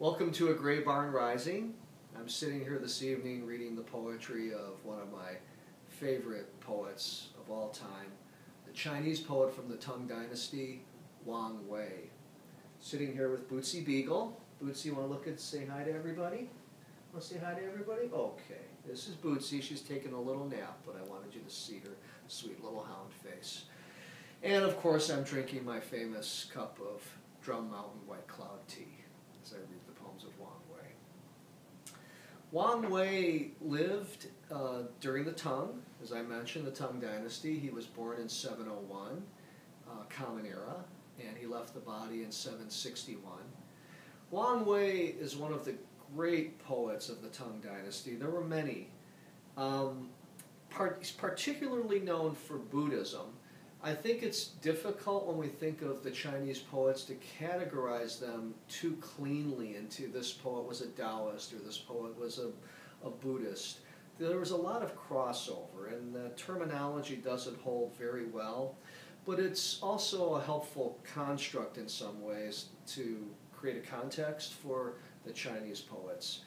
Welcome to A Gray Barn Rising. I'm sitting here this evening reading the poetry of one of my favorite poets of all time, the Chinese poet from the Tang Dynasty, Wang Wei. Sitting here with Bootsy Beagle. Bootsy, you want to look and say hi to everybody? Want to say hi to everybody? Okay. This is Bootsy. She's taking a little nap, but I wanted you to see her sweet little hound face. And of course, I'm drinking my famous cup of Drum Mountain White Cloud tea as I read the poems of Wang Wei. Wang Wei lived uh, during the Tang, as I mentioned, the Tang Dynasty. He was born in 701, uh, Common Era, and he left the body in 761. Wang Wei is one of the great poets of the Tang Dynasty. There were many. Um, part, he's particularly known for Buddhism. I think it's difficult when we think of the Chinese poets to categorize them too cleanly into this poet was a Taoist or this poet was a, a Buddhist. There was a lot of crossover, and the terminology doesn't hold very well, but it's also a helpful construct in some ways to create a context for the Chinese poets.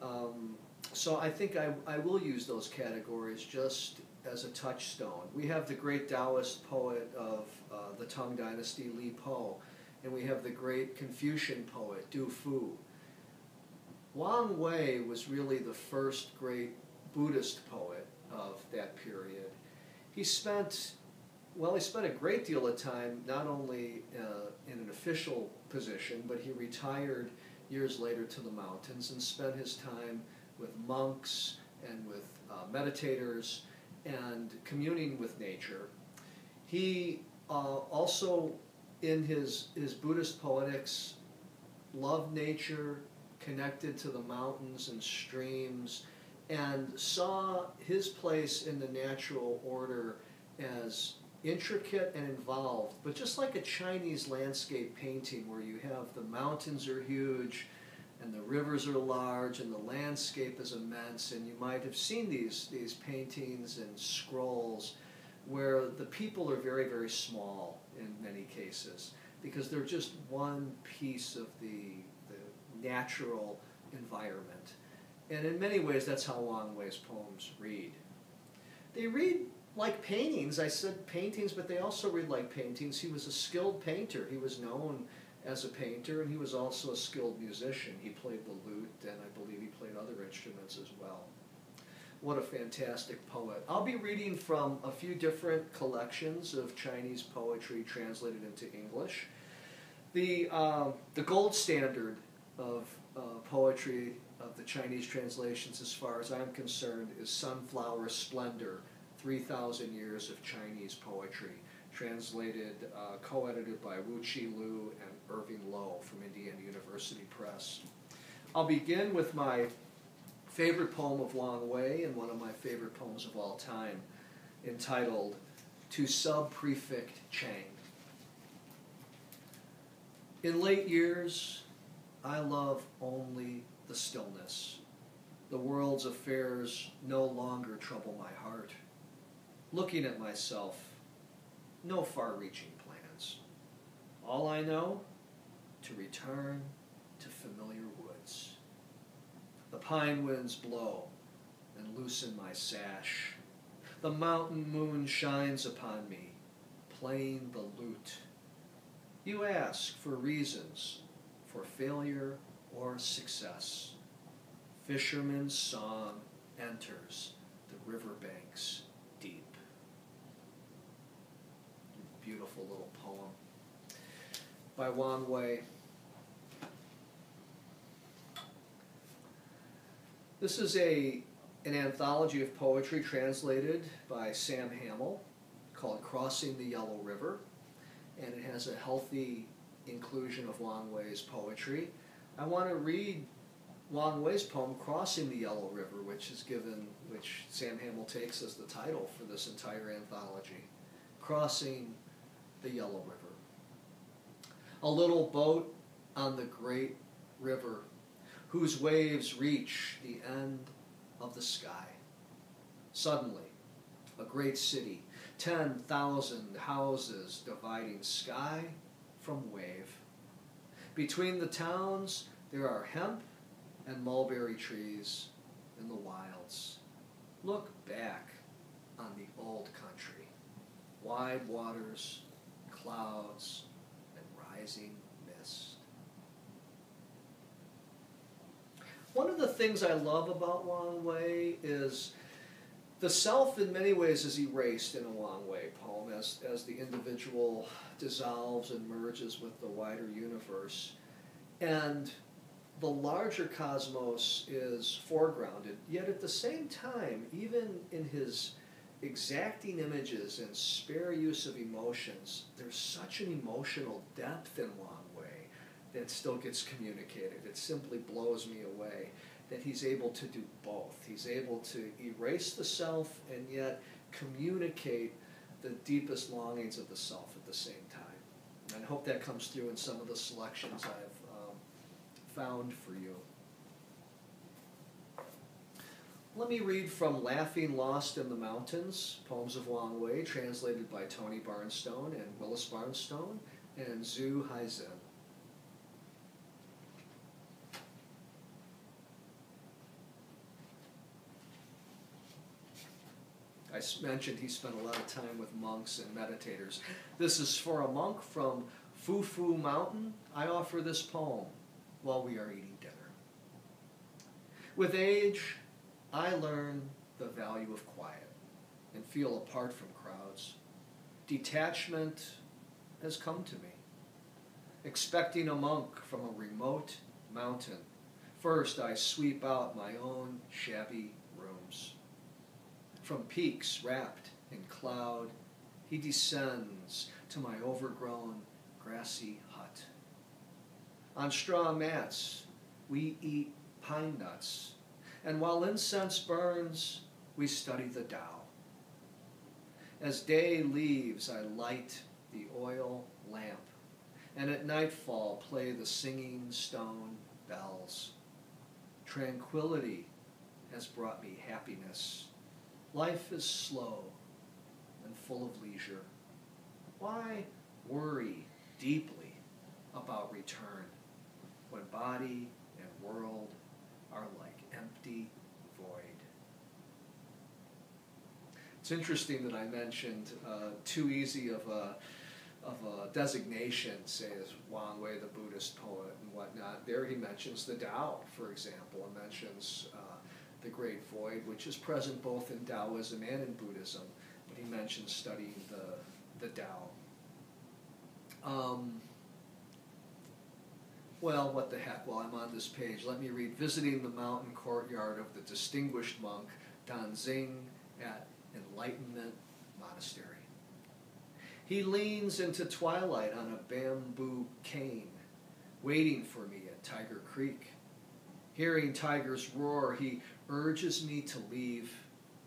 Um, so I think I, I will use those categories just as a touchstone. We have the great Taoist poet of uh, the Tang Dynasty, Li Po, and we have the great Confucian poet, Du Fu. Wang Wei was really the first great Buddhist poet of that period. He spent, well, he spent a great deal of time not only uh, in an official position, but he retired years later to the mountains and spent his time with monks and with uh, meditators and communing with nature. He uh, also, in his, his Buddhist poetics, loved nature, connected to the mountains and streams, and saw his place in the natural order as intricate and involved, but just like a Chinese landscape painting where you have the mountains are huge, and the rivers are large and the landscape is immense and you might have seen these these paintings and scrolls where the people are very very small in many cases because they're just one piece of the the natural environment. And in many ways that's how Wang Wei's poems read. They read like paintings. I said paintings but they also read like paintings. He was a skilled painter. He was known as a painter, and he was also a skilled musician. He played the lute, and I believe he played other instruments as well. What a fantastic poet. I'll be reading from a few different collections of Chinese poetry translated into English. The, uh, the gold standard of uh, poetry of the Chinese translations, as far as I'm concerned, is Sunflower Splendor 3,000 Years of Chinese Poetry translated, uh, co-edited by Wu Chi Liu and Irving Lo from Indiana University Press. I'll begin with my favorite poem of Wang Wei and one of my favorite poems of all time, entitled To Sub-Prefect Chang. In late years, I love only the stillness. The world's affairs no longer trouble my heart. Looking at myself, no far-reaching plans. All I know, to return to familiar woods. The pine winds blow and loosen my sash. The mountain moon shines upon me, playing the lute. You ask for reasons for failure or success. Fisherman's song enters the riverbanks deep. Beautiful little poem by Wang Wei. This is a, an anthology of poetry translated by Sam Hamill called Crossing the Yellow River, and it has a healthy inclusion of Wang Wei's poetry. I want to read Wang Wei's poem Crossing the Yellow River, which is given, which Sam Hamill takes as the title for this entire anthology. Crossing the Yellow River. A little boat on the great river whose waves reach the end of the sky. Suddenly, a great city, 10,000 houses dividing sky from wave. Between the towns, There are hemp and mulberry trees in the wilds. Look back on the old country. Wide waters, clouds, and rising mist. One of the things I love about Wang Wei is the self in many ways is erased in a Wang Wei poem as, as the individual dissolves and merges with the wider universe. And the larger cosmos is foregrounded, yet at the same time, even in his exacting images and spare use of emotions, there's such an emotional depth in Wei that still gets communicated. It simply blows me away that he's able to do both. He's able to erase the self and yet communicate the deepest longings of the self at the same time. And I hope that comes through in some of the selections I've um, found for you. Let me read from Laughing Lost in the Mountains, Poems of Wang Wei, translated by Tony Barnstone and Willis Barnstone and Xu Haixin. I mentioned he spent a lot of time with monks and meditators. This is for a monk from Fufu Mountain. I offer this poem while we are eating dinner. With age, I learn the value of quiet and feel apart from crowds. Detachment has come to me. Expecting a monk from a remote mountain, first I sweep out my own shabby rooms. From peaks wrapped in cloud, he descends to my overgrown grassy hut. On straw mats, we eat pine nuts, and while incense burns, we study the Tao. As day leaves, I light the oil lamp, and at nightfall play the singing stone bells. Tranquility has brought me happiness Life is slow and full of leisure. Why worry deeply about return when body and world are like empty void? It's interesting that I mentioned uh, too easy of a of a designation, say as Wang Wei, the Buddhist poet and whatnot. There he mentions the Tao, for example, and mentions uh, the Great Void, which is present both in Taoism and in Buddhism, but he mentions studying the, the Tao. Um, well, what the heck, while I'm on this page, let me read Visiting the Mountain Courtyard of the Distinguished Monk Danxing at Enlightenment Monastery. He leans into twilight on a bamboo cane, waiting for me at Tiger Creek. Hearing tigers roar, he urges me to leave,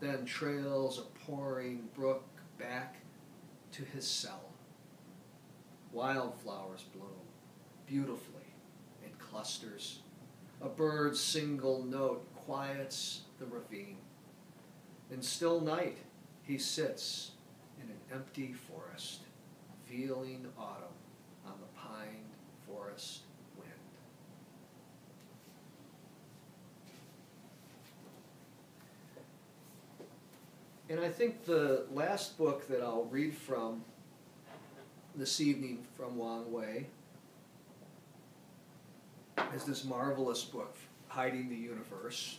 then trails a pouring brook back to his cell. Wildflowers bloom beautifully in clusters. A bird's single note quiets the ravine. In still night, he sits in an empty forest, feeling autumn on the pine forest wind. And I think the last book that I'll read from this evening from Wang Wei is this marvelous book, Hiding the Universe.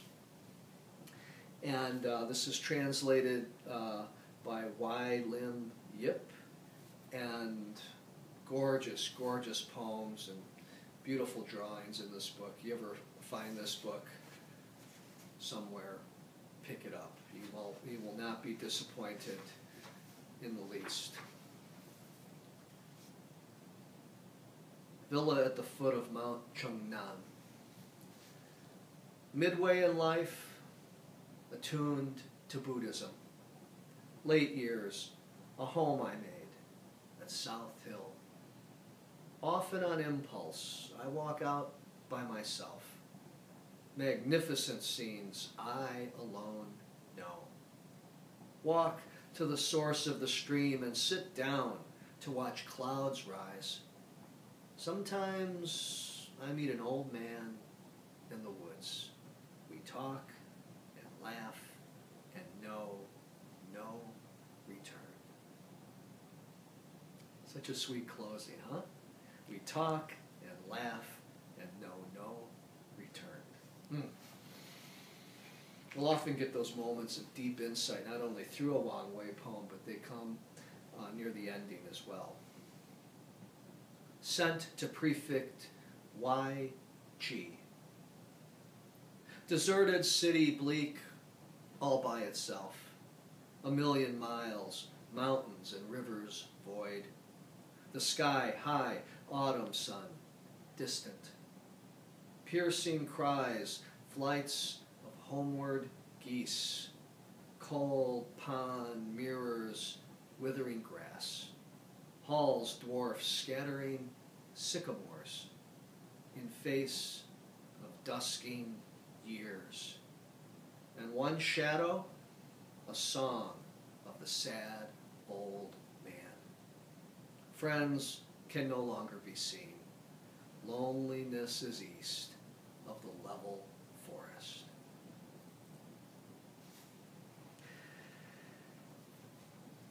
And uh, this is translated uh, by Wai-lim Yip. And gorgeous, gorgeous poems and beautiful drawings in this book. You ever find this book somewhere, pick it up. You will, you will not be disappointed in the least. Villa at the foot of Mount Chungnan. Midway in life, attuned to Buddhism. Late years, a home I made at South Hill. Often on impulse, I walk out by myself. Magnificent scenes I alone know. walk to the source of the stream and sit down to watch clouds rise. Sometimes I meet an old man in the woods. We talk and laugh and know no return. Such a sweet closing, huh? We talk and laugh and know no return. Hmm. We'll often get those moments of deep insight, not only through a Wang Wei poem, but they come uh, near the ending as well. Sent to prefect Y G. Deserted city bleak all by itself. A million miles, mountains and rivers void. The sky high, autumn sun, distant. Piercing cries, flights of homeward geese. Cold pond mirrors, withering grass. Halls dwarf scattering sycamores in face of dusking years. And one shadow, a song of the sad old. Friends can no longer be seen. Loneliness is east of the level forest.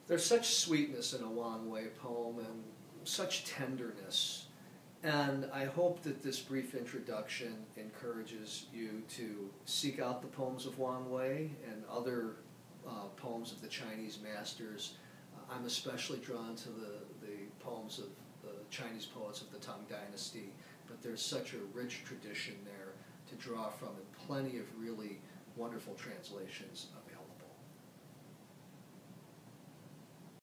There's such sweetness in a Wang Wei poem and such tenderness. And I hope that this brief introduction encourages you to seek out the poems of Wang Wei and other uh, poems of the Chinese masters. Uh, I'm especially drawn to the, the poems of the Chinese poets of the Tang Dynasty, but there's such a rich tradition there to draw from and plenty of really wonderful translations of